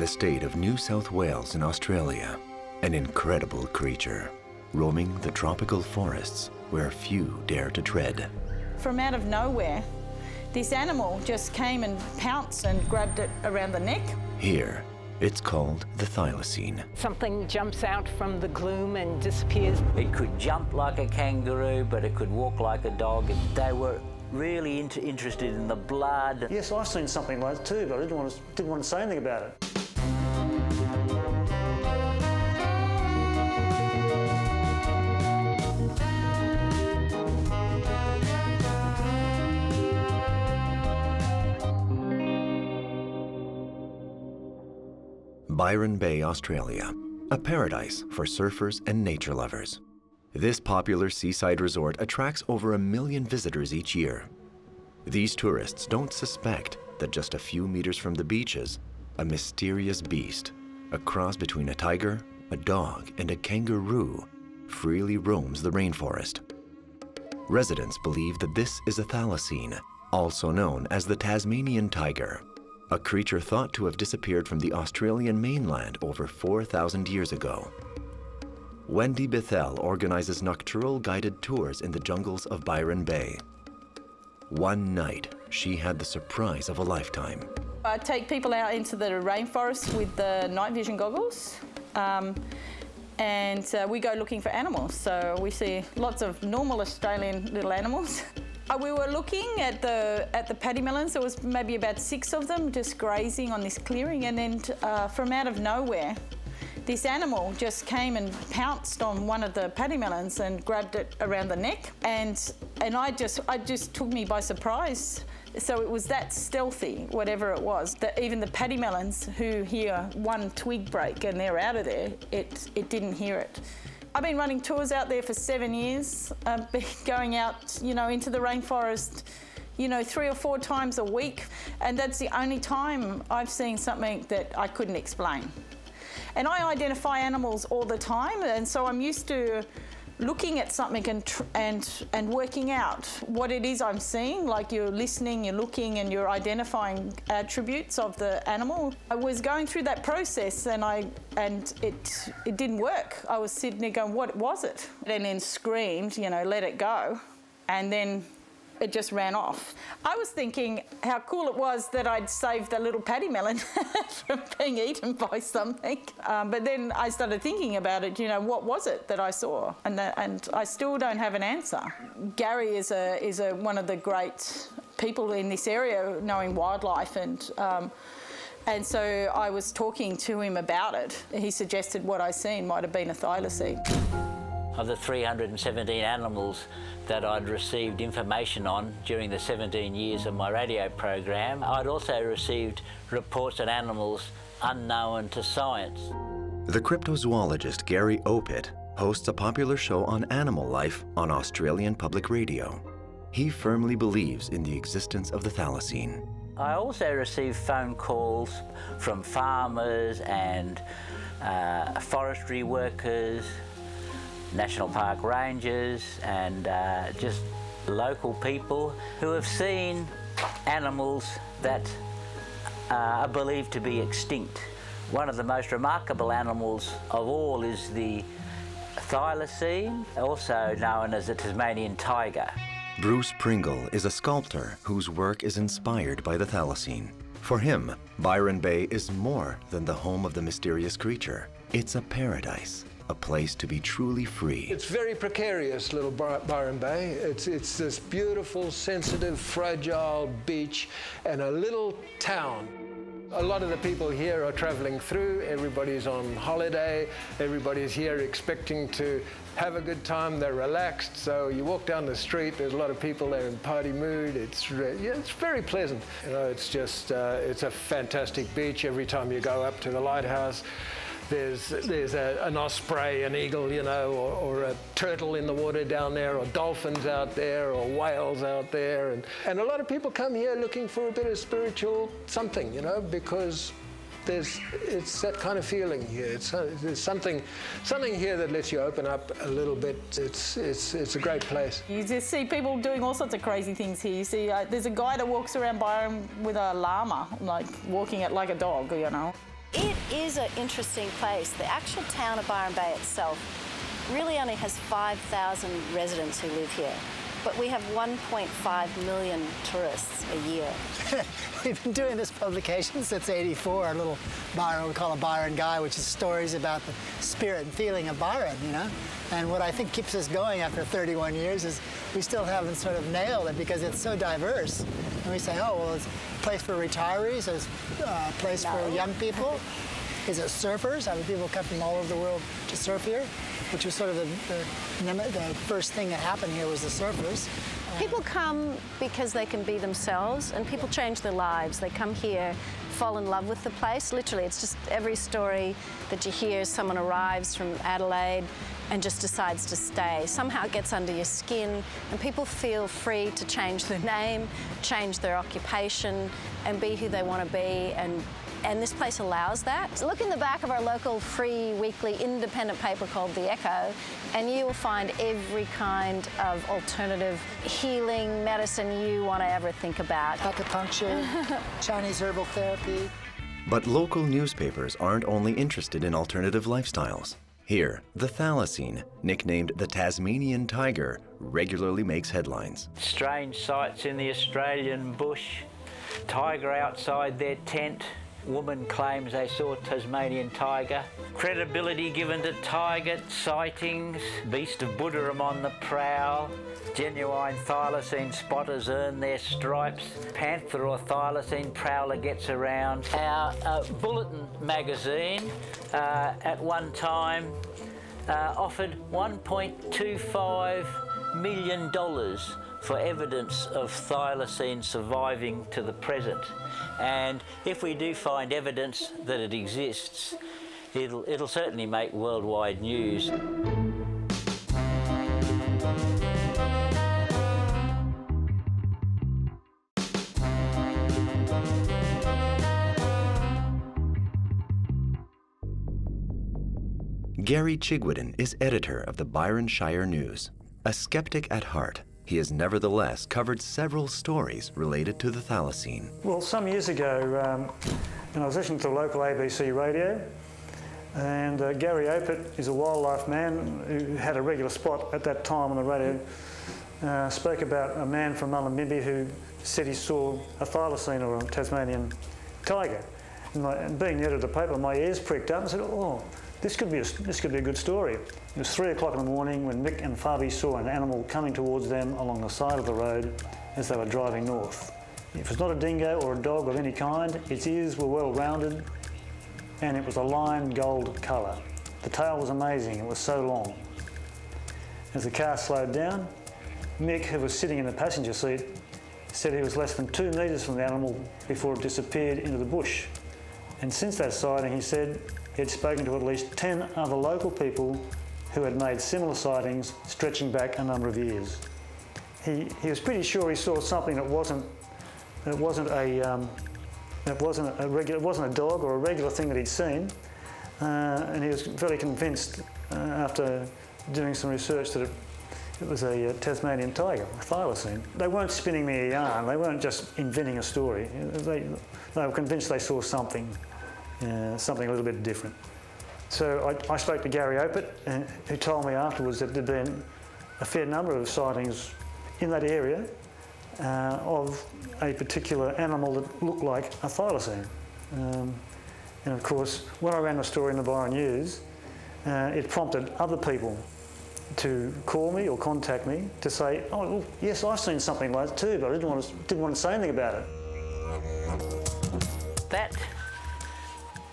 the state of New South Wales in Australia, an incredible creature roaming the tropical forests where few dare to tread. From out of nowhere, this animal just came and pounced and grabbed it around the neck. Here, it's called the thylacine. Something jumps out from the gloom and disappears. It could jump like a kangaroo, but it could walk like a dog. They were really inter interested in the blood. Yes, I've seen something like that too, but I didn't want to, didn't want to say anything about it. Byron Bay, Australia, a paradise for surfers and nature lovers. This popular seaside resort attracts over a million visitors each year. These tourists don't suspect that just a few meters from the beaches, a mysterious beast, a cross between a tiger, a dog, and a kangaroo, freely roams the rainforest. Residents believe that this is a thylacine, also known as the Tasmanian tiger, a creature thought to have disappeared from the Australian mainland over 4,000 years ago. Wendy Bethel organizes nocturnal guided tours in the jungles of Byron Bay. One night, she had the surprise of a lifetime. I take people out into the rainforest with the night vision goggles. Um, and uh, we go looking for animals. So we see lots of normal Australian little animals. Uh, we were looking at the at the pademelons. There was maybe about six of them just grazing on this clearing, and then uh, from out of nowhere, this animal just came and pounced on one of the pademelons and grabbed it around the neck, and and I just I just took me by surprise. So it was that stealthy, whatever it was, that even the pademelons who hear one twig break and they're out of there, it it didn't hear it. I've been running tours out there for seven years. I've been going out, you know, into the rainforest, you know, three or four times a week. And that's the only time I've seen something that I couldn't explain. And I identify animals all the time. And so I'm used to looking at something and, and, and working out what it is I'm seeing, like you're listening, you're looking, and you're identifying attributes of the animal. I was going through that process and, I, and it, it didn't work. I was sitting there going, what was it? And then screamed, you know, let it go. And then it just ran off. I was thinking how cool it was that I'd saved the little pademelon from being eaten by something. Um, but then I started thinking about it, you know, what was it that I saw? And, the, and I still don't have an answer. Gary is, a, is a, one of the great people in this area knowing wildlife and um, and so I was talking to him about it. He suggested what I seen might have been a thylacine. Of the 317 animals that I'd received information on during the 17 years of my radio program. I'd also received reports on animals unknown to science. The cryptozoologist Gary Opit hosts a popular show on animal life on Australian Public Radio. He firmly believes in the existence of the thylacine. I also receive phone calls from farmers and uh, forestry workers national park rangers and uh, just local people who have seen animals that uh, are believed to be extinct. One of the most remarkable animals of all is the thylacine, also known as the Tasmanian tiger. Bruce Pringle is a sculptor whose work is inspired by the thylacine. For him, Byron Bay is more than the home of the mysterious creature. It's a paradise a place to be truly free. It's very precarious, little Byron Bay. It's, it's this beautiful, sensitive, fragile beach and a little town. A lot of the people here are traveling through. Everybody's on holiday. Everybody's here expecting to have a good time. They're relaxed. So you walk down the street, there's a lot of people there in party mood. It's, yeah, it's very pleasant. You know, it's just, uh, it's a fantastic beach every time you go up to the lighthouse there's there's a, an osprey, an eagle, you know, or, or, a turtle in the water down there, or dolphins out there, or whales out there, and and a lot of people come here looking for a bit of spiritual something, you know, because there's it's that kind of feeling here. It's there's something something here that lets you open up a little bit. It's it's it's a great place. You just see people doing all sorts of crazy things here. You see, uh, there's a guy that walks around Byron with a llama, like walking it like a dog, you know. It is an interesting place. The actual town of Byron Bay itself really only has 5,000 residents who live here, but we have 1.5 million tourists a year. We've been doing this publication since 84, our little Byron, we call it Byron Guy, which is stories about the spirit and feeling of Byron, you know? And what I think keeps us going after 31 years is we still haven't sort of nailed it because it's so diverse. And we say, oh, well, it's a place for retirees, it's uh, a place no. for young people. Is it surfers? I mean, people come from all over the world to surf here, which was sort of the, the, the first thing that happened here was the surfers. Uh, people come because they can be themselves and people change their lives. They come here, fall in love with the place. Literally, it's just every story that you hear, someone arrives from Adelaide and just decides to stay. Somehow it gets under your skin and people feel free to change their name, change their occupation and be who they want to be and and this place allows that. Look in the back of our local free weekly independent paper called The Echo, and you will find every kind of alternative healing medicine you want to ever think about. Acupuncture, Chinese herbal therapy. But local newspapers aren't only interested in alternative lifestyles. Here, the thylacine, nicknamed the Tasmanian tiger, regularly makes headlines. Strange sights in the Australian bush, tiger outside their tent, Woman claims they saw Tasmanian tiger. Credibility given to tiger sightings. Beast of Buderim on the prowl. Genuine thylacine spotters earn their stripes. Panther or thylacine prowler gets around. Our uh, bulletin magazine uh, at one time uh, offered 1.25 million dollars for evidence of thylacine surviving to the present. And if we do find evidence that it exists, it'll, it'll certainly make worldwide news. Gary Chigwedden is editor of the Byron Shire News. A skeptic at heart, he has nevertheless covered several stories related to the thylacine. Well, some years ago, um, I was listening to local ABC radio, and uh, Gary Opit is a wildlife man who had a regular spot at that time on the radio. Uh, spoke about a man from Mullumbimby who said he saw a thylacine or a Tasmanian tiger. And, my, and being the editor of the paper, my ears pricked up and said, oh, this could be a, this could be a good story. It was three o'clock in the morning when Mick and Fabi saw an animal coming towards them along the side of the road as they were driving north. It was not a dingo or a dog of any kind. Its ears were well rounded and it was a lime gold colour. The tail was amazing, it was so long. As the car slowed down, Mick, who was sitting in the passenger seat, said he was less than two metres from the animal before it disappeared into the bush. And since that sighting, he said, he had spoken to at least 10 other local people who had made similar sightings stretching back a number of years. He, he was pretty sure he saw something that wasn't, that wasn't a, um, that wasn't a regular, it wasn't a dog or a regular thing that he'd seen, uh, and he was very convinced uh, after doing some research that it, it was a, uh, Tasmanian tiger, a thylacine. They weren't spinning me a yarn, they weren't just inventing a story. They, they were convinced they saw something uh, something a little bit different. So I, I spoke to Gary Opit, and, who told me afterwards that there'd been a fair number of sightings in that area uh, of a particular animal that looked like a thylacine. Um, and of course, when I ran the story in the Byron News, uh, it prompted other people to call me or contact me to say, oh, well, yes, I've seen something like that too, but I didn't want to, didn't want to say anything about it. That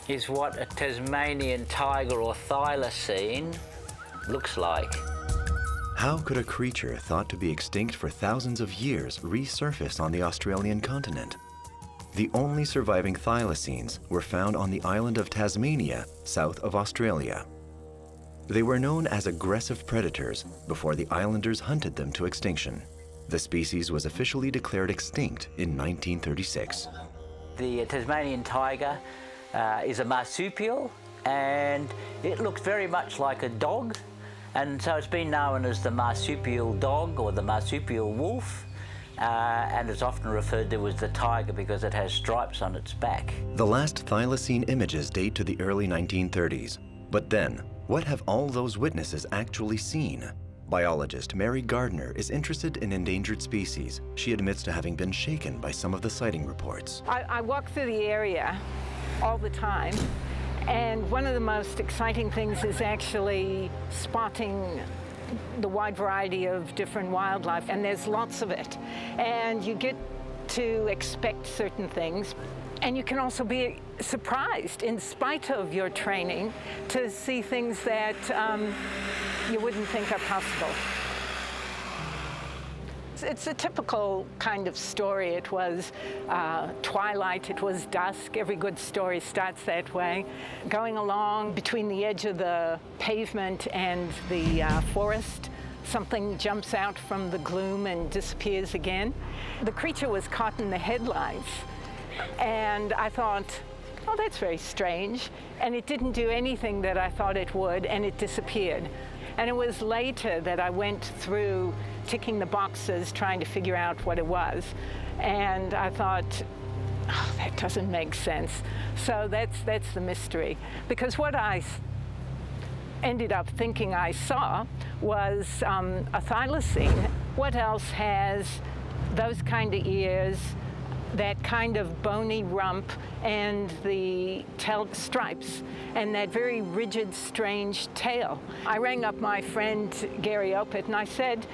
is what a Tasmanian tiger or thylacine looks like. How could a creature thought to be extinct for thousands of years resurface on the Australian continent? The only surviving thylacines were found on the island of Tasmania, south of Australia. They were known as aggressive predators before the islanders hunted them to extinction. The species was officially declared extinct in 1936. The Tasmanian tiger uh, is a marsupial and it looks very much like a dog and so it's been known as the marsupial dog or the marsupial wolf uh, and it's often referred to as the tiger because it has stripes on its back. The last thylacine images date to the early 1930s. But then, what have all those witnesses actually seen? Biologist Mary Gardner is interested in endangered species. She admits to having been shaken by some of the sighting reports. I, I walk through the area all the time, and one of the most exciting things is actually spotting the wide variety of different wildlife, and there's lots of it. And you get to expect certain things. And you can also be surprised, in spite of your training, to see things that um, you wouldn't think are possible. It's a typical kind of story. It was uh, twilight, it was dusk. Every good story starts that way. Going along between the edge of the pavement and the uh, forest, something jumps out from the gloom and disappears again. The creature was caught in the headlights, and I thought, oh, that's very strange. And it didn't do anything that I thought it would, and it disappeared. And it was later that I went through ticking the boxes trying to figure out what it was. And I thought, oh, that doesn't make sense. So that's, that's the mystery. Because what I ended up thinking I saw was um, a thylacine. What else has those kind of ears, that kind of bony rump and the tail stripes and that very rigid, strange tail. I rang up my friend Gary Opit and I said,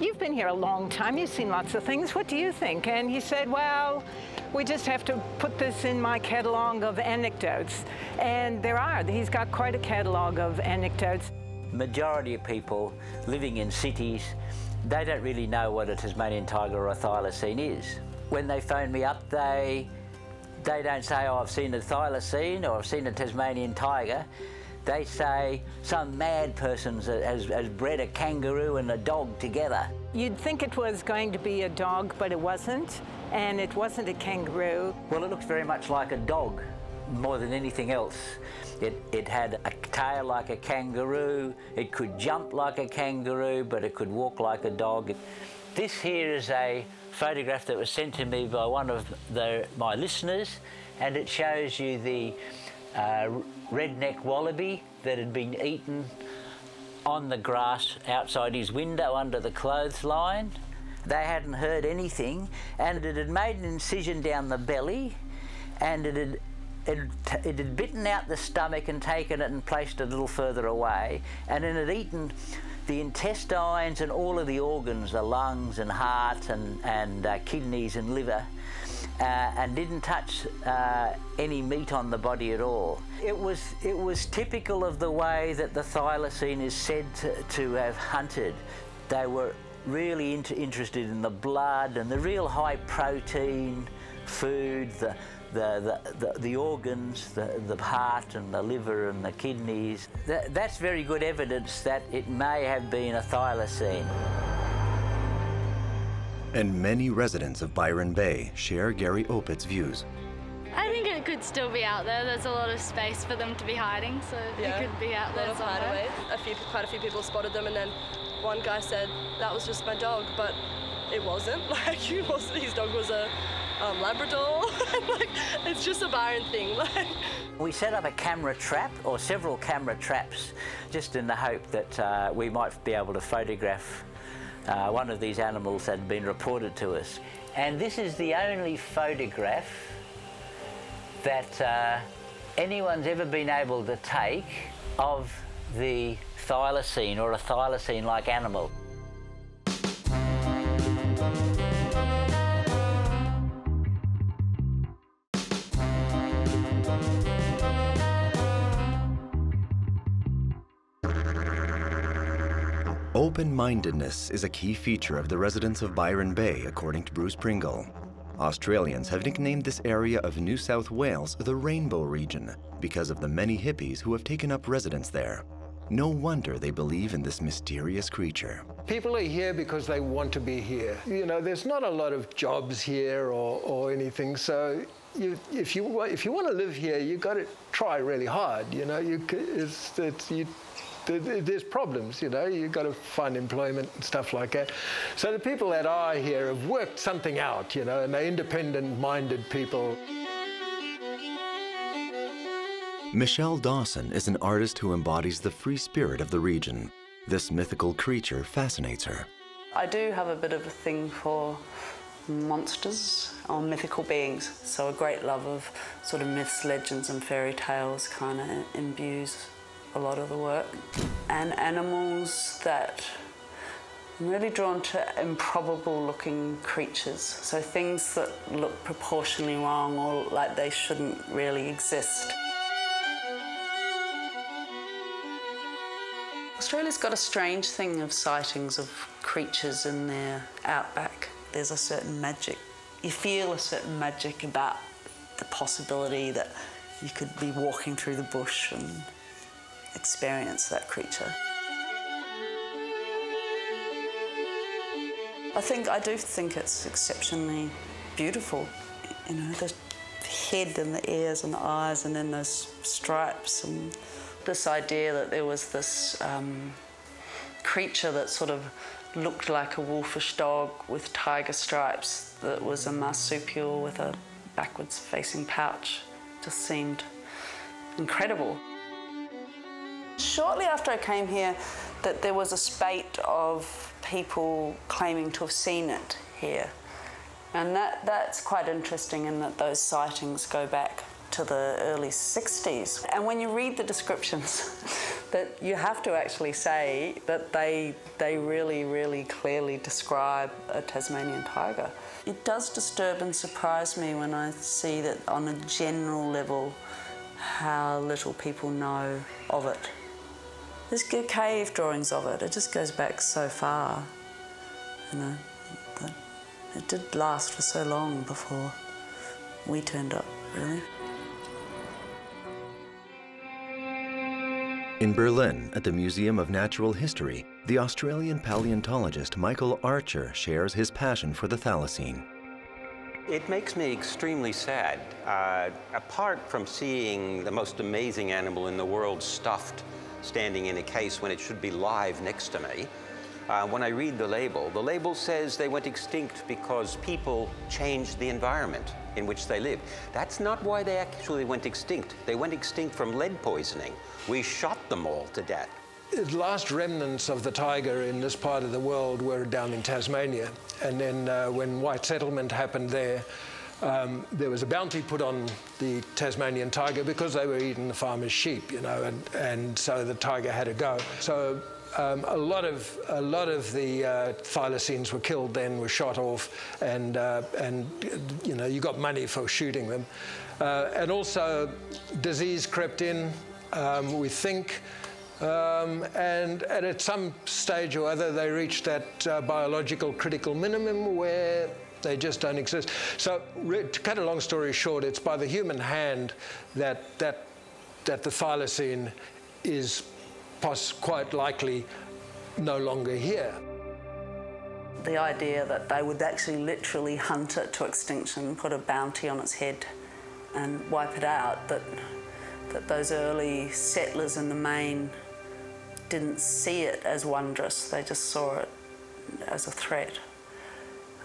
You've been here a long time, you've seen lots of things, what do you think? And he said, Well, we just have to put this in my catalog of anecdotes. And there are, he's got quite a catalog of anecdotes. Majority of people living in cities, they don't really know what a Tasmanian tiger or a thylacine is. When they phone me up, they they don't say, oh, I've seen a thylacine or I've seen a Tasmanian tiger. They say some mad person has, has bred a kangaroo and a dog together. You'd think it was going to be a dog, but it wasn't, and it wasn't a kangaroo. Well, it looks very much like a dog more than anything else. It, it had a tail like a kangaroo, it could jump like a kangaroo, but it could walk like a dog. This here is a photograph that was sent to me by one of the, my listeners, and it shows you the uh, red-necked wallaby that had been eaten on the grass outside his window under the clothesline. They hadn't heard anything, and it had made an incision down the belly, and it had it, it, had bitten out the stomach and taken it and placed it a little further away, and it had eaten the intestines and all of the organs, the lungs and heart and, and uh, kidneys and liver, and didn't touch uh, any meat on the body at all. It was, it was typical of the way that the thylacine is said to, to have hunted. They were really inter interested in the blood and the real high protein food, the, the, the, the, organs, the, the heart and the liver and the kidneys. That, that's very good evidence that it may have been a thylacine. And many residents of Byron Bay share Gary Opit's views. I think it could still be out there. There's a lot of space for them to be hiding, so yeah, it could be out there somewhere. A few, quite a few people spotted them, and then one guy said that was just my dog, but it wasn't. Like, he was, his dog was a um, Labrador. like, it's just a Byron thing. we set up a camera trap, or several camera traps, just in the hope that uh, we might be able to photograph uh, one of these animals had been reported to us. And this is the only photograph that uh, anyone's ever been able to take of the thylacine or a thylacine-like animal. Open-mindedness is a key feature of the residents of Byron Bay, according to Bruce Pringle. Australians have nicknamed this area of New South Wales the Rainbow Region because of the many hippies who have taken up residence there. No wonder they believe in this mysterious creature. People are here because they want to be here. You know, there's not a lot of jobs here or, or anything, so you, if, you, if you want to live here, you've got to try really hard, you know. You, it's, it's, you there's problems, you know, you've got to find employment and stuff like that. So the people that are here have worked something out, you know, and they're independent-minded people. Michelle Dawson is an artist who embodies the free spirit of the region. This mythical creature fascinates her. I do have a bit of a thing for monsters or mythical beings, so a great love of sort of myths, legends and fairy tales kind of imbues a lot of the work. And animals that I'm really drawn to improbable looking creatures, so things that look proportionally wrong or like they shouldn't really exist. Australia's got a strange thing of sightings of creatures in their outback. There's a certain magic. You feel a certain magic about the possibility that you could be walking through the bush and experience that creature. I think I do think it's exceptionally beautiful. You know, the head and the ears and the eyes and then those stripes and this idea that there was this um, creature that sort of looked like a wolfish dog with tiger stripes that was a marsupial with a backwards facing pouch just seemed incredible. Shortly after I came here, that there was a spate of people claiming to have seen it here. And that, that's quite interesting in that those sightings go back to the early 60s. And when you read the descriptions, that you have to actually say that they, they really, really clearly describe a Tasmanian tiger. It does disturb and surprise me when I see that on a general level, how little people know of it. There's cave drawings of it, it just goes back so far, you know. But it did last for so long before we turned up, really. In Berlin, at the Museum of Natural History, the Australian paleontologist Michael Archer shares his passion for the thylacine. It makes me extremely sad. Uh, apart from seeing the most amazing animal in the world stuffed, standing in a case when it should be live next to me, uh, when I read the label, the label says they went extinct because people changed the environment in which they lived. That's not why they actually went extinct. They went extinct from lead poisoning. We shot them all to death. The last remnants of the tiger in this part of the world were down in Tasmania. And then uh, when white settlement happened there, um, there was a bounty put on the Tasmanian tiger because they were eating the farmer's sheep, you know, and, and so the tiger had to go. So um, a lot of a lot of the uh, thylacines were killed then, were shot off, and uh, and you know you got money for shooting them, uh, and also disease crept in. Um, we think. Um, and, and, at some stage or other, they reached that uh, biological critical minimum where they just don't exist. So, to cut a long story short, it's by the human hand that, that, that the thylacine is quite likely no longer here. The idea that they would actually literally hunt it to extinction, put a bounty on its head and wipe it out, that, that those early settlers in the main didn't see it as wondrous, they just saw it as a threat.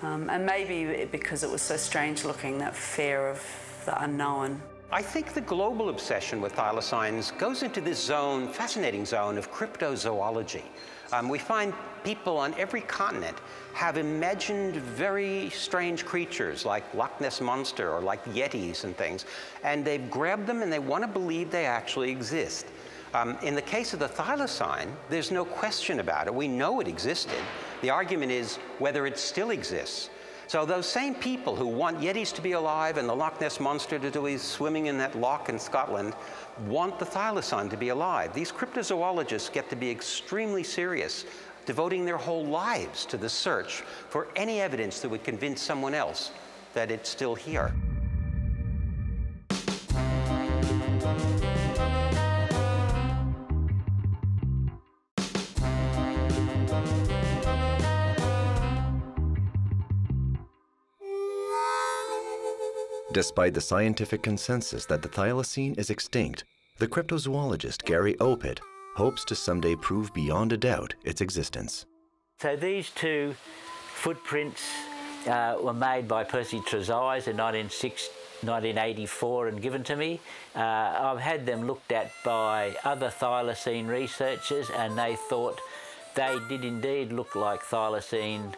Um, and maybe because it was so strange looking, that fear of the unknown. I think the global obsession with thylacines goes into this zone, fascinating zone of cryptozoology. Um, we find people on every continent have imagined very strange creatures like Loch Ness Monster or like Yetis and things, and they've grabbed them and they want to believe they actually exist. Um, in the case of the thylacine, there's no question about it. We know it existed. The argument is whether it still exists. So those same people who want Yetis to be alive and the Loch Ness Monster to be swimming in that loch in Scotland want the thylacine to be alive. These cryptozoologists get to be extremely serious, devoting their whole lives to the search for any evidence that would convince someone else that it's still here. Despite the scientific consensus that the thylacine is extinct, the cryptozoologist Gary Opit hopes to someday prove beyond a doubt its existence. So these two footprints uh, were made by Percy Trezise in 1984 and given to me. Uh, I've had them looked at by other thylacine researchers and they thought they did indeed look like thylacine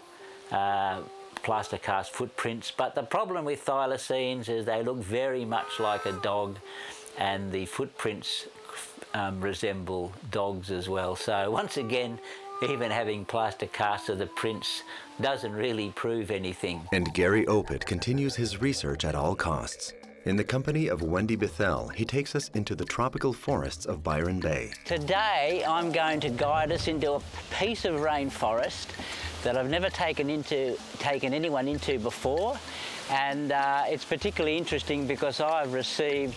uh, plaster cast footprints, but the problem with thylacines is they look very much like a dog and the footprints um, resemble dogs as well. So once again, even having plaster casts of the prints doesn't really prove anything. And Gary Opit continues his research at all costs. In the company of Wendy Bethel, he takes us into the tropical forests of Byron Bay. Today, I'm going to guide us into a piece of rainforest that I've never taken into taken anyone into before, and uh, it's particularly interesting because I've received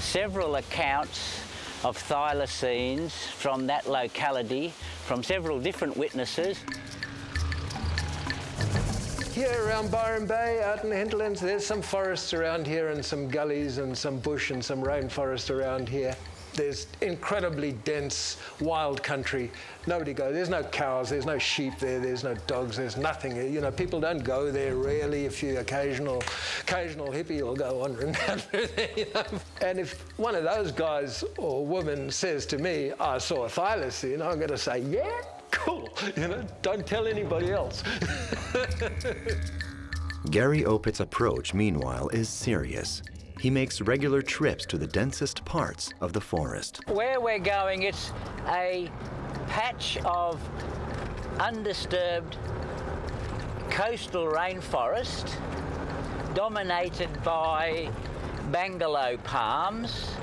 several accounts of thylacines from that locality from several different witnesses. Here around Byron Bay, out in the hinterlands, there's some forests around here and some gullies and some bush and some rainforest around here. There's incredibly dense wild country. Nobody goes. There's no cows. There's no sheep there. There's no dogs. There's nothing. You know, people don't go there really. A few occasional, occasional hippie will go wandering down through there. You know? And if one of those guys or woman says to me, "I saw a thylacine," I'm going to say, "Yeah, cool." You know, don't tell anybody else. Gary Opit's approach, meanwhile, is serious. He makes regular trips to the densest parts of the forest. Where we're going, it's a patch of undisturbed coastal rainforest dominated by bangalow palms.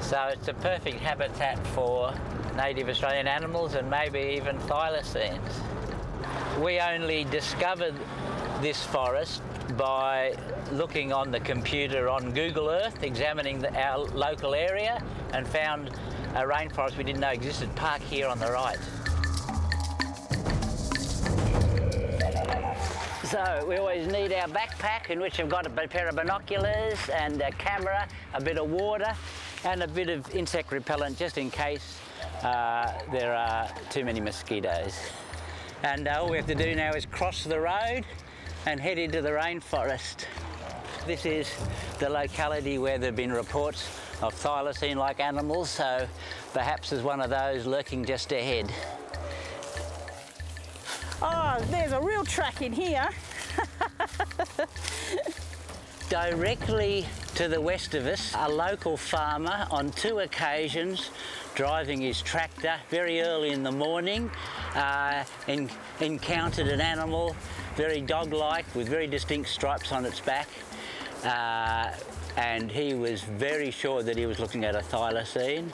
So it's a perfect habitat for native Australian animals and maybe even thylacines. We only discovered this forest by looking on the computer on Google Earth, examining the, our local area, and found a rainforest we didn't know existed, park here on the right. So we always need our backpack in which I've got a pair of binoculars and a camera, a bit of water and a bit of insect repellent just in case uh, there are too many mosquitoes. And uh, all we have to do now is cross the road and head into the rainforest. This is the locality where there have been reports of thylacine-like animals, so perhaps there's one of those lurking just ahead. Oh, there's a real track in here. Directly to the west of us, a local farmer on two occasions driving his tractor very early in the morning uh, en encountered an animal very dog-like with very distinct stripes on its back. Uh, and he was very sure that he was looking at a thylacine.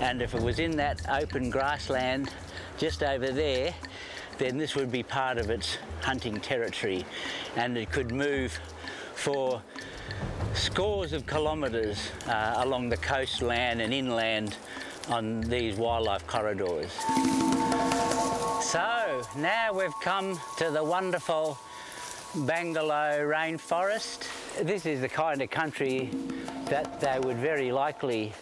And if it was in that open grassland just over there, then this would be part of its hunting territory. And it could move for scores of kilometres uh, along the coastland and inland on these wildlife corridors. So now we've come to the wonderful Bangalow rainforest. This is the kind of country that they would very likely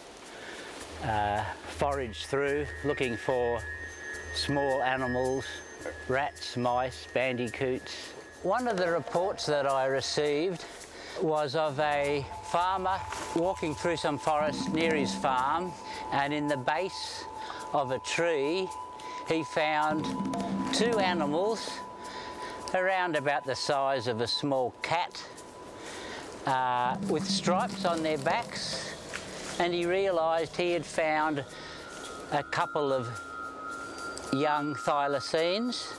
uh, forage through looking for small animals, rats, mice, bandicoots. One of the reports that I received was of a farmer walking through some forest near his farm and in the base of a tree he found two animals around about the size of a small cat uh, with stripes on their backs and he realised he had found a couple of young thylacines.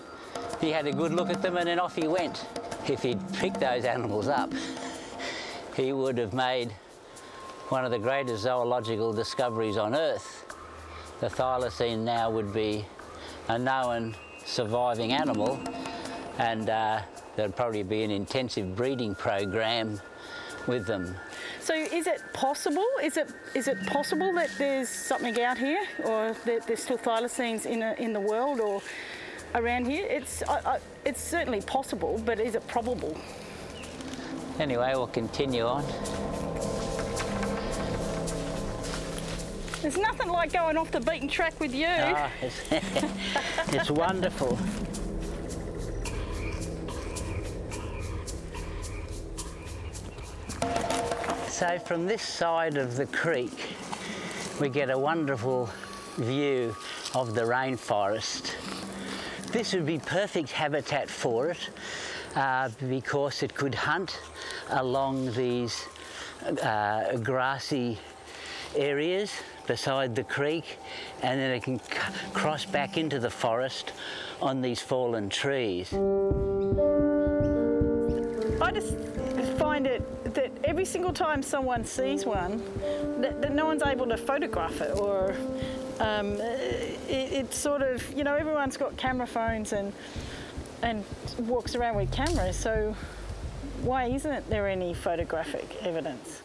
He had a good look at them and then off he went. If he'd picked those animals up, he would have made one of the greatest zoological discoveries on Earth. The thylacine now would be a known surviving animal and uh, there'd probably be an intensive breeding program with them. So is it possible, is it, is it possible that there's something out here or that there's still thylacines in, a, in the world or around here? It's, I, I, it's certainly possible, but is it probable? Anyway, we'll continue on. There's nothing like going off the beaten track with you. Oh, it's, it's wonderful. So from this side of the creek, we get a wonderful view of the rainforest. This would be perfect habitat for it uh, because it could hunt along these uh, grassy areas beside the creek and then it can cross back into the forest on these fallen trees. I just find it that every single time someone sees one, that, that no one's able to photograph it or um, it, it's sort of, you know, everyone's got camera phones and, and walks around with cameras, so why isn't there any photographic evidence?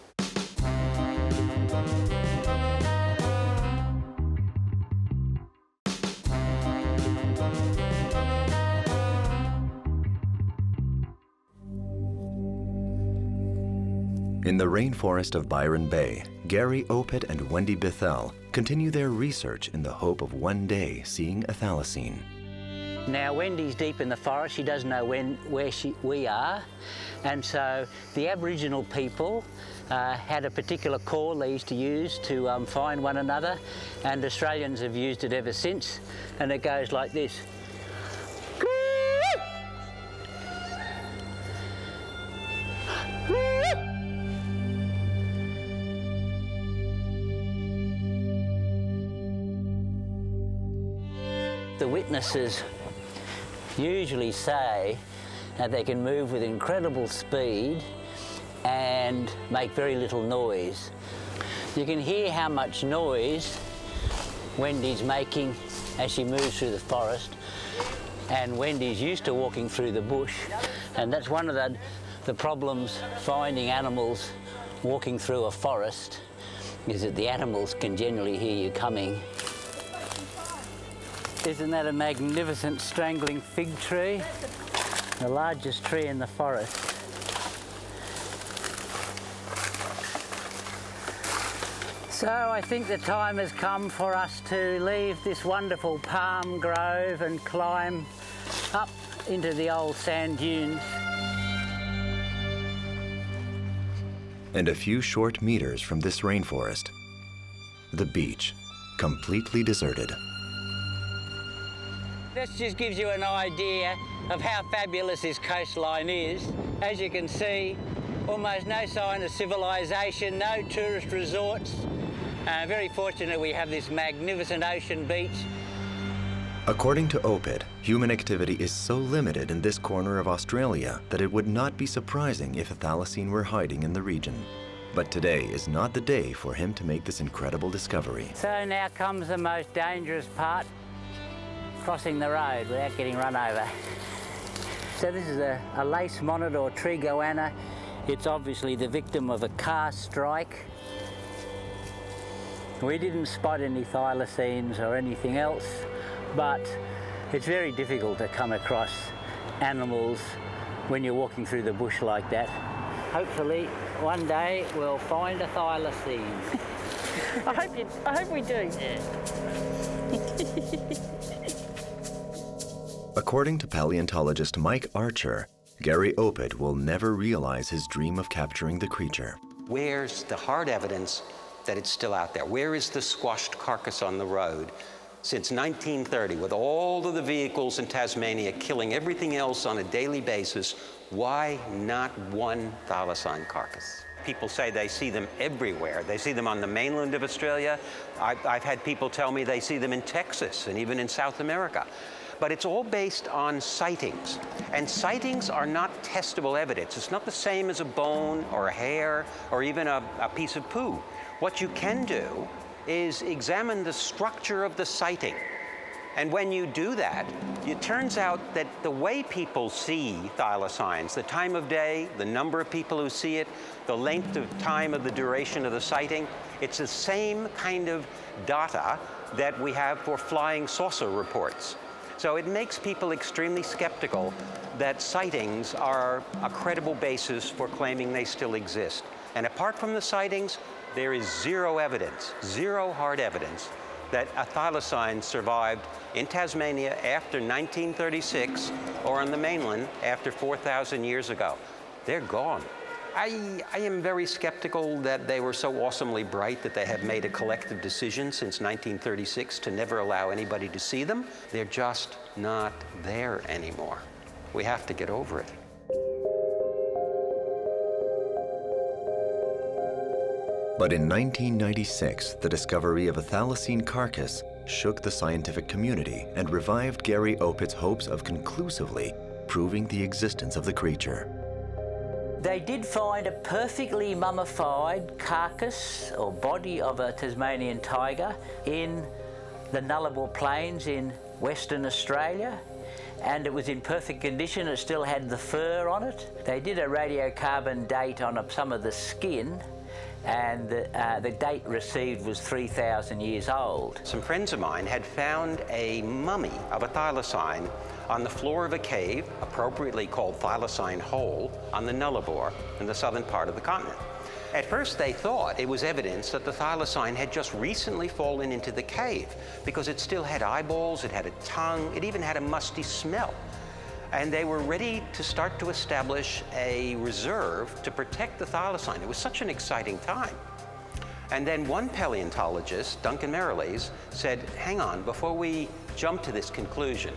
In the rainforest of Byron Bay, Gary Opit and Wendy Bethel continue their research in the hope of one day seeing a thylacine. Now Wendy's deep in the forest, she doesn't know when, where she, we are, and so the Aboriginal people uh, had a particular call they used to use to um, find one another, and Australians have used it ever since, and it goes like this. Witnesses usually say that they can move with incredible speed and make very little noise. You can hear how much noise Wendy's making as she moves through the forest. And Wendy's used to walking through the bush. And that's one of the, the problems finding animals walking through a forest is that the animals can generally hear you coming isn't that a magnificent strangling fig tree? The largest tree in the forest. So I think the time has come for us to leave this wonderful palm grove and climb up into the old sand dunes. And a few short meters from this rainforest, the beach, completely deserted. This just gives you an idea of how fabulous this coastline is. As you can see, almost no sign of civilization, no tourist resorts. Uh, very fortunate we have this magnificent ocean beach. According to Opit, human activity is so limited in this corner of Australia that it would not be surprising if a thylacine were hiding in the region. But today is not the day for him to make this incredible discovery. So now comes the most dangerous part crossing the road without getting run over. So this is a, a lace monitor or tree goanna. It's obviously the victim of a car strike. We didn't spot any thylacines or anything else, but it's very difficult to come across animals when you're walking through the bush like that. Hopefully, one day we'll find a thylacine. I hope you, I hope we do. Yeah. According to paleontologist Mike Archer, Gary Opit will never realize his dream of capturing the creature. Where's the hard evidence that it's still out there? Where is the squashed carcass on the road? Since 1930, with all of the vehicles in Tasmania killing everything else on a daily basis, why not one thylacine carcass? People say they see them everywhere. They see them on the mainland of Australia. I've, I've had people tell me they see them in Texas and even in South America but it's all based on sightings. And sightings are not testable evidence. It's not the same as a bone or a hair or even a, a piece of poo. What you can do is examine the structure of the sighting. And when you do that, it turns out that the way people see thylacines, the time of day, the number of people who see it, the length of time of the duration of the sighting, it's the same kind of data that we have for flying saucer reports. So it makes people extremely skeptical that sightings are a credible basis for claiming they still exist. And apart from the sightings, there is zero evidence, zero hard evidence that a thylacine survived in Tasmania after 1936 or on the mainland after 4,000 years ago. They're gone. I, I, am very skeptical that they were so awesomely bright that they have made a collective decision since 1936 to never allow anybody to see them. They're just not there anymore. We have to get over it. But in 1996, the discovery of a thylacine carcass shook the scientific community and revived Gary Opit's hopes of conclusively proving the existence of the creature. They did find a perfectly mummified carcass or body of a Tasmanian tiger in the Nullarbor Plains in Western Australia and it was in perfect condition. It still had the fur on it. They did a radiocarbon date on some of the skin and the, uh, the date received was 3,000 years old. Some friends of mine had found a mummy of a thylacine on the floor of a cave, appropriately called Thylacine Hole, on the Nullarbor in the southern part of the continent. At first, they thought it was evidence that the thylacine had just recently fallen into the cave because it still had eyeballs, it had a tongue, it even had a musty smell and they were ready to start to establish a reserve to protect the thylacine. It was such an exciting time. And then one paleontologist, Duncan Merrilees, said, hang on, before we jump to this conclusion,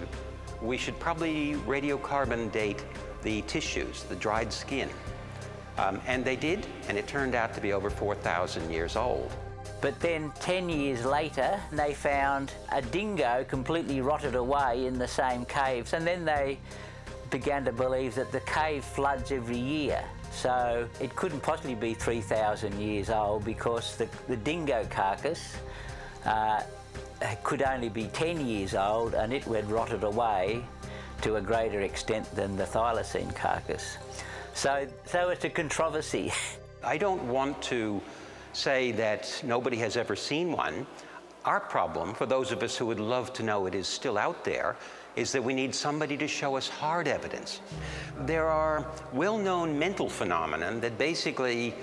we should probably radiocarbon date the tissues, the dried skin. Um, and they did, and it turned out to be over 4,000 years old. But then 10 years later, they found a dingo completely rotted away in the same caves. And then they began to believe that the cave floods every year. So it couldn't possibly be 3,000 years old because the, the dingo carcass uh, could only be 10 years old and it had rotted away to a greater extent than the thylacine carcass. So, so it's a controversy. I don't want to say that nobody has ever seen one. Our problem, for those of us who would love to know it is still out there, is that we need somebody to show us hard evidence. There are well-known mental phenomena that basically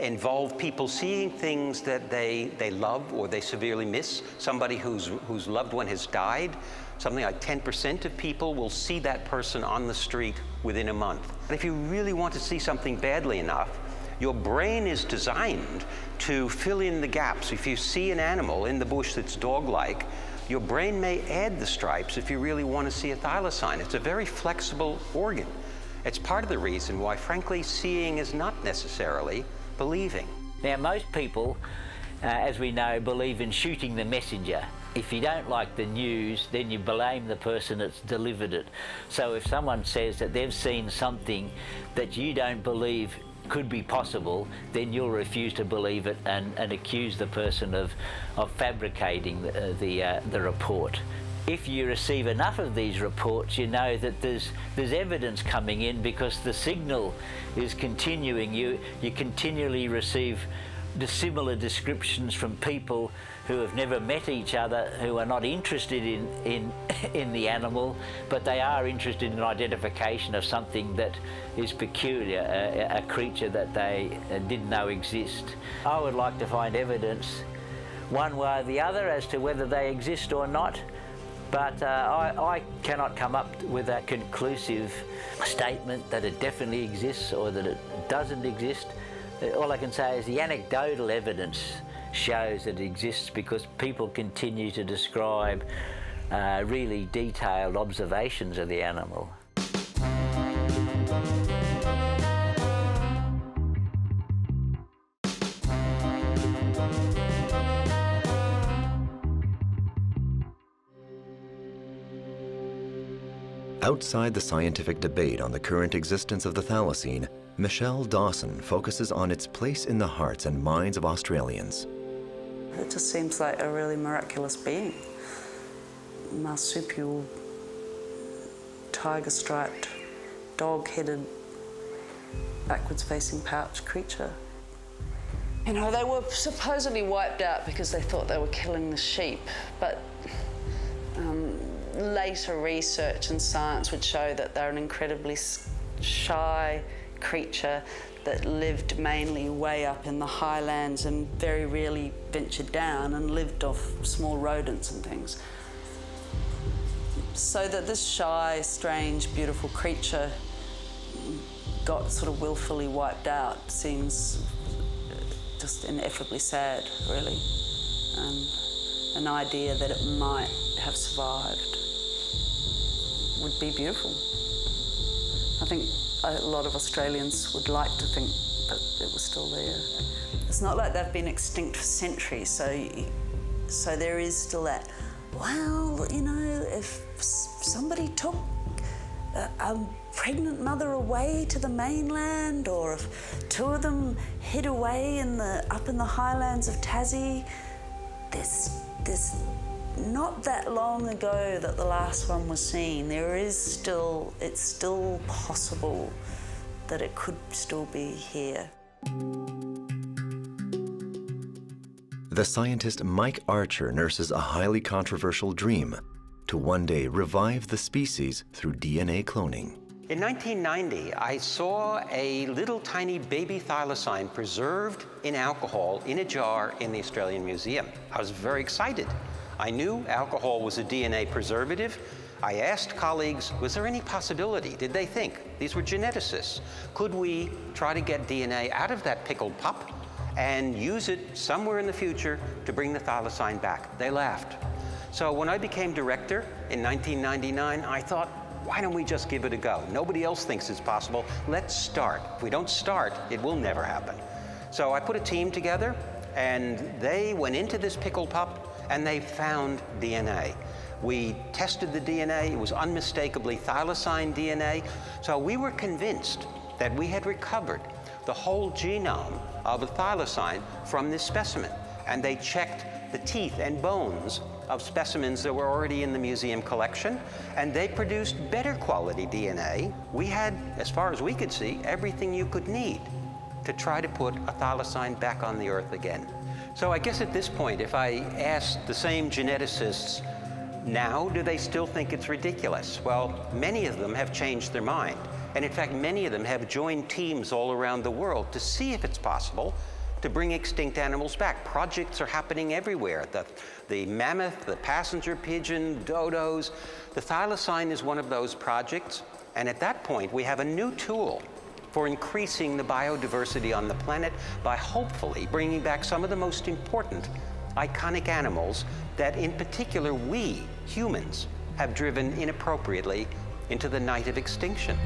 involve people seeing things that they, they love or they severely miss. Somebody whose, whose loved one has died, something like 10% of people will see that person on the street within a month. And if you really want to see something badly enough, your brain is designed to fill in the gaps. If you see an animal in the bush that's dog-like, your brain may add the stripes if you really want to see a thylacine. It's a very flexible organ. It's part of the reason why, frankly, seeing is not necessarily believing. Now, most people, uh, as we know, believe in shooting the messenger. If you don't like the news, then you blame the person that's delivered it. So if someone says that they've seen something that you don't believe could be possible, then you'll refuse to believe it and, and accuse the person of, of fabricating the, uh, the, uh, the report. If you receive enough of these reports, you know that there's, there's evidence coming in because the signal is continuing. You, you continually receive similar descriptions from people who have never met each other, who are not interested in, in, in the animal, but they are interested in identification of something that is peculiar, a, a creature that they uh, didn't know exist. I would like to find evidence one way or the other as to whether they exist or not. But uh, I, I, cannot come up with a conclusive statement that it definitely exists or that it doesn't exist. All I can say is the anecdotal evidence shows that it exists because people continue to describe uh, really detailed observations of the animal. Outside the scientific debate on the current existence of the thylacine, Michelle Dawson focuses on its place in the hearts and minds of Australians. It just seems like a really miraculous being. Marsupial, tiger striped, dog headed, backwards facing pouch creature. You know, they were supposedly wiped out because they thought they were killing the sheep, but later research and science would show that they're an incredibly shy creature that lived mainly way up in the highlands and very rarely ventured down and lived off small rodents and things. So that this shy, strange, beautiful creature got sort of willfully wiped out seems uh, just ineffably sad, really. And an idea that it might have survived would be beautiful. I think a lot of Australians would like to think that it was still there. It's not like they've been extinct for centuries, so, so there is still that, well, you know, if somebody took a, a pregnant mother away to the mainland, or if two of them hid away in the, up in the highlands of Tassie, there's, there's not that long ago that the last one was seen. There is still, it's still possible that it could still be here. The scientist Mike Archer nurses a highly controversial dream to one day revive the species through DNA cloning. In 1990, I saw a little tiny baby thylacine preserved in alcohol in a jar in the Australian Museum. I was very excited. I knew alcohol was a DNA preservative. I asked colleagues, was there any possibility? Did they think? These were geneticists. Could we try to get DNA out of that pickled pup and use it somewhere in the future to bring the thylacine back? They laughed. So when I became director in 1999, I thought, why don't we just give it a go? Nobody else thinks it's possible. Let's start. If we don't start, it will never happen. So I put a team together, and they went into this pickled pup, and they found DNA. We tested the DNA. It was unmistakably thylacine DNA. So we were convinced that we had recovered the whole genome of a thylacine from this specimen. And they checked the teeth and bones of specimens that were already in the museum collection, and they produced better quality DNA. We had, as far as we could see, everything you could need to try to put a thylacine back on the Earth again. So I guess at this point, if I ask the same geneticists now, do they still think it's ridiculous? Well, many of them have changed their mind. And in fact, many of them have joined teams all around the world to see if it's possible to bring extinct animals back. Projects are happening everywhere. The, the mammoth, the passenger pigeon, dodos. The thylacine is one of those projects. And at that point, we have a new tool for increasing the biodiversity on the planet by hopefully bringing back some of the most important iconic animals that in particular we, humans, have driven inappropriately into the night of extinction.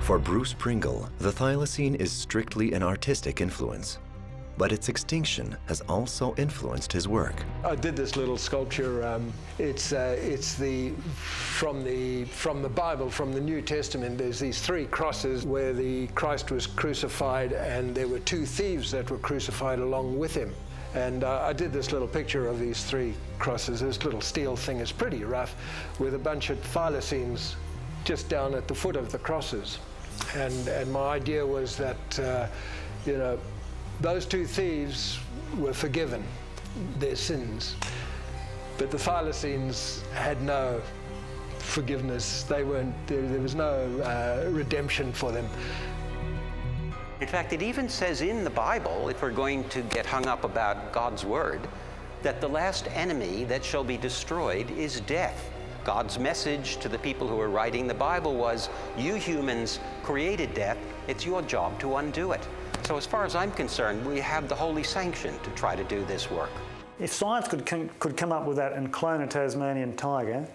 For Bruce Pringle, the thylacine is strictly an artistic influence, but its extinction has also influenced his work. I did this little sculpture. Um, it's uh, it's the from the from the Bible, from the New Testament. There's these three crosses where the Christ was crucified, and there were two thieves that were crucified along with him. And uh, I did this little picture of these three crosses. This little steel thing is pretty rough, with a bunch of thylacines just down at the foot of the crosses. And, and my idea was that, uh, you know, those two thieves were forgiven their sins, but the thylacines had no forgiveness. They weren't, there, there was no uh, redemption for them. In fact, it even says in the Bible, if we're going to get hung up about God's word, that the last enemy that shall be destroyed is death. God's message to the people who were writing the Bible was, you humans created death, it's your job to undo it. So as far as I'm concerned, we have the holy sanction to try to do this work. If science could, could come up with that and clone a Tasmanian tiger,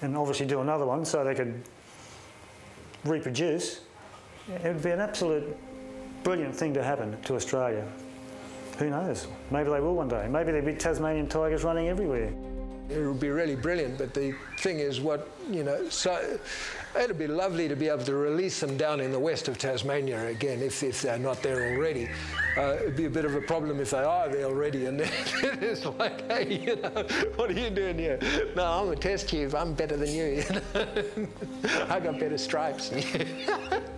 and obviously do another one so they could reproduce, it would be an absolute brilliant thing to happen to Australia. Who knows? Maybe they will one day. Maybe there'll be Tasmanian tigers running everywhere. It would be really brilliant, but the thing is what, you know, so it'd be lovely to be able to release them down in the west of Tasmania again, if, if they're not there already. Uh, it'd be a bit of a problem if they are there already, and it's like, hey, you know, what are you doing here? No, I'm a test tube, I'm better than you? I got better stripes.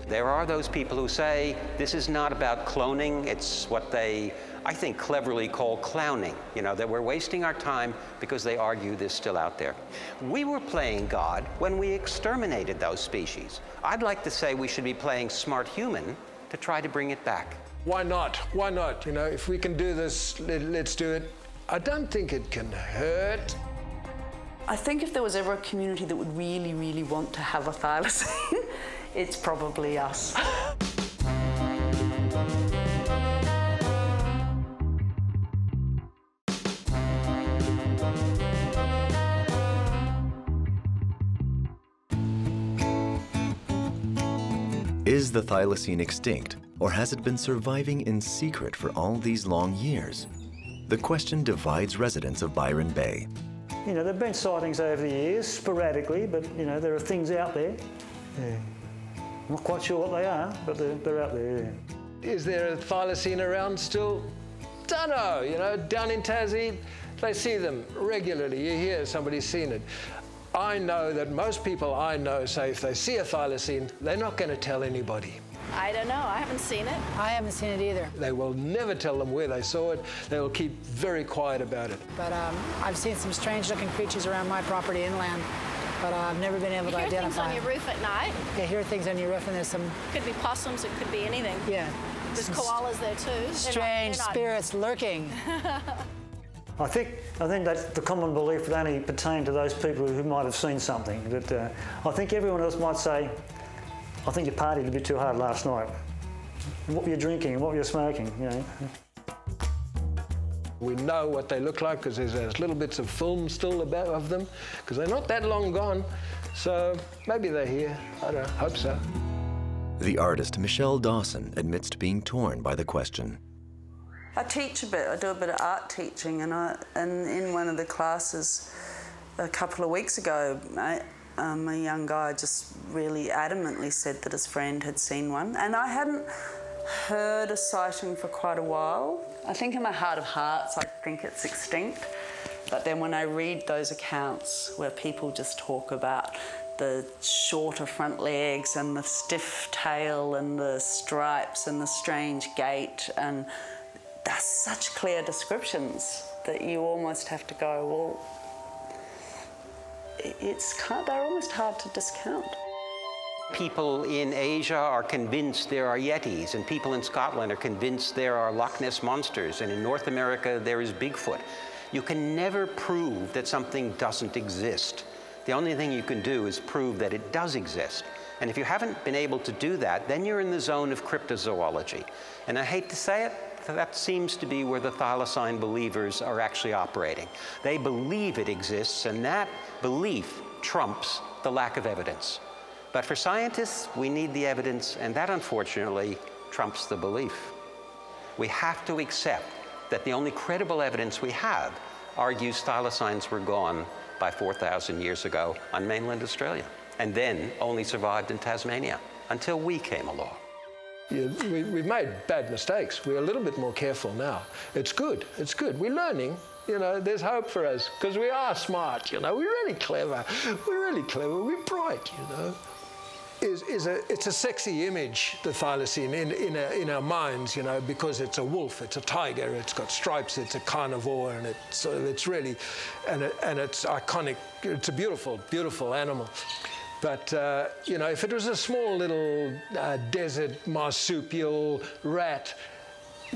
There are those people who say this is not about cloning, it's what they, I think, cleverly call clowning. You know, that we're wasting our time because they argue this still out there. We were playing God when we exterminated those species. I'd like to say we should be playing smart human to try to bring it back. Why not? Why not? You know, if we can do this, let, us do it. I don't think it can hurt. I think if there was ever a community that would really, really want to have a thylacine, it's probably us. the thylacine extinct, or has it been surviving in secret for all these long years? The question divides residents of Byron Bay. You know, there have been sightings over the years, sporadically, but, you know, there are things out there. Yeah. I'm not quite sure what they are, but they're, they're out there. Yeah. Is there a thylacine around still? Don't know. You know, down in Tassie, they see them regularly. You hear somebody's seen it. I know that most people I know say if they see a thylacine, they're not going to tell anybody. I don't know. I haven't seen it. I haven't seen it either. They will never tell them where they saw it. They will keep very quiet about it. But um, I've seen some strange-looking creatures around my property inland but uh, I've never been able you to hear identify. things on your roof at night. Yeah, hear things on your roof, and there's some. Could be possums. It could be anything. Yeah. There's koalas there too. Strange not, spirits lurking. I think I think that the common belief would only pertain to those people who might have seen something. But uh, I think everyone else might say, "I think you partied a bit too hard last night." What were you drinking? What were you smoking? You know. We know what they look like because there's little bits of film still about of them because they're not that long gone. So maybe they're here. I don't hope so. The artist Michelle Dawson admits to being torn by the question. I teach a bit. I do a bit of art teaching, and I and in one of the classes a couple of weeks ago, I, um, a young guy just really adamantly said that his friend had seen one, and I hadn't heard a sighting for quite a while. I think in my heart of hearts, I think it's extinct. But then when I read those accounts where people just talk about the shorter front legs and the stiff tail and the stripes and the strange gait, and that's such clear descriptions that you almost have to go, well, it's they're almost hard to discount. People in Asia are convinced there are Yetis, and people in Scotland are convinced there are Loch Ness monsters, and in North America there is Bigfoot. You can never prove that something doesn't exist. The only thing you can do is prove that it does exist. And if you haven't been able to do that, then you're in the zone of cryptozoology. And I hate to say it, that seems to be where the thylacine believers are actually operating. They believe it exists, and that belief trumps the lack of evidence. But for scientists, we need the evidence, and that unfortunately trumps the belief. We have to accept that the only credible evidence we have argues thylacines were gone by 4,000 years ago on mainland Australia, and then only survived in Tasmania until we came along. Yeah, we, we've made bad mistakes. We're a little bit more careful now. It's good. It's good. We're learning. You know, there's hope for us because we are smart. You know, we're really clever. We're really clever. We're bright. You know is, is a, it's a sexy image, the thylacine, in, in, a, in our minds, you know, because it's a wolf, it's a tiger, it's got stripes, it's a carnivore, and it's, it's really, and, it, and it's iconic, it's a beautiful, beautiful animal. But, uh, you know, if it was a small little uh, desert marsupial rat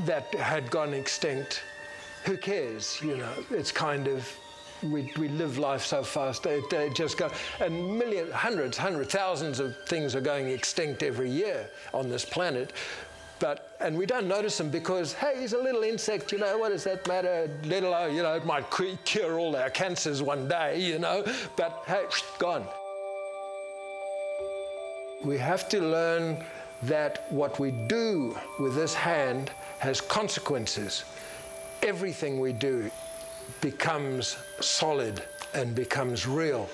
that had gone extinct, who cares, you know? It's kind of, we, we live life so fast. They, they just go, and millions, hundreds, hundreds, thousands of things are going extinct every year on this planet. But, and we don't notice them because, hey, he's a little insect, you know, what does that matter? Little, uh, you know, it might cure all our cancers one day, you know, but hey, gone. We have to learn that what we do with this hand has consequences. Everything we do becomes solid and becomes real.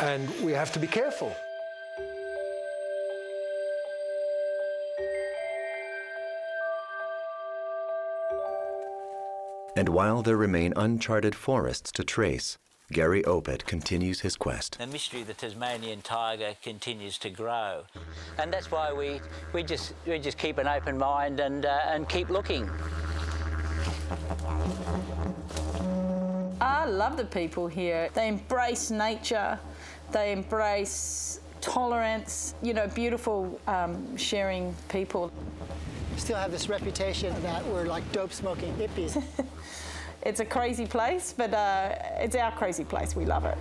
And we have to be careful. And while there remain uncharted forests to trace, Gary Opit continues his quest. The mystery of the Tasmanian tiger continues to grow, and that's why we we just we just keep an open mind and uh, and keep looking. I love the people here. They embrace nature. They embrace tolerance. You know, beautiful, um, sharing people. Still have this reputation that we're like dope smoking hippies. it's a crazy place, but uh, it's our crazy place. We love it.